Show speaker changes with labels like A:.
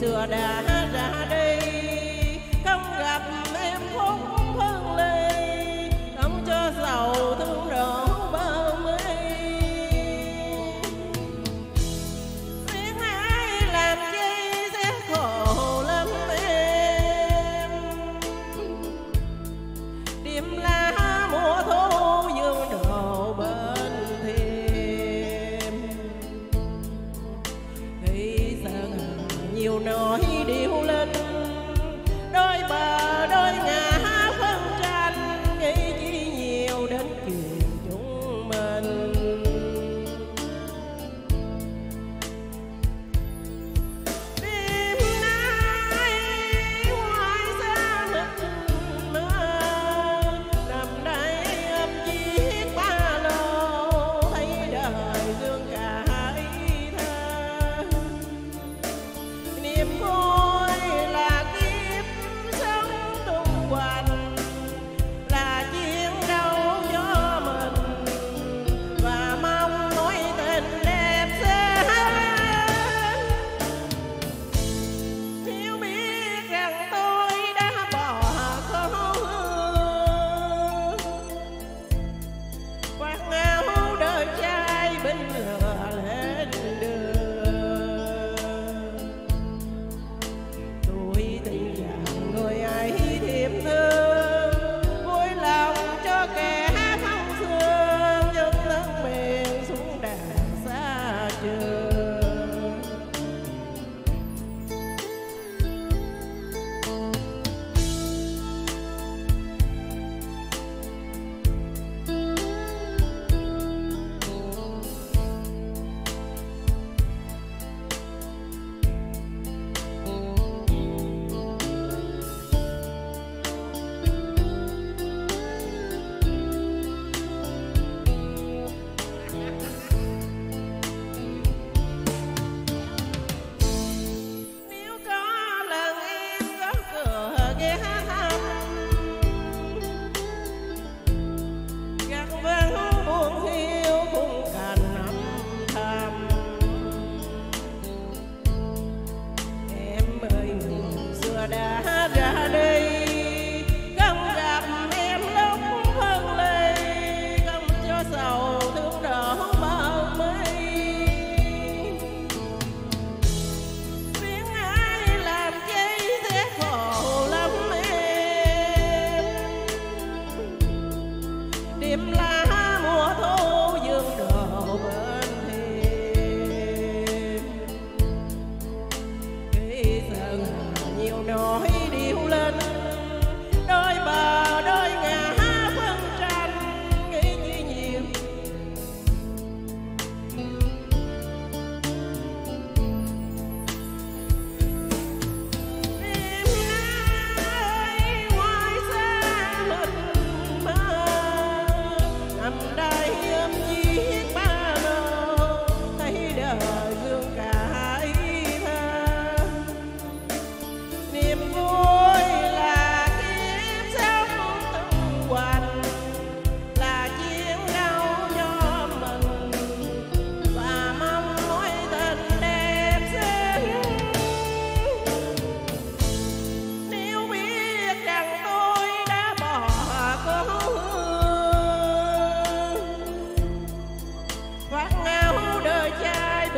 A: xưa đã น้อย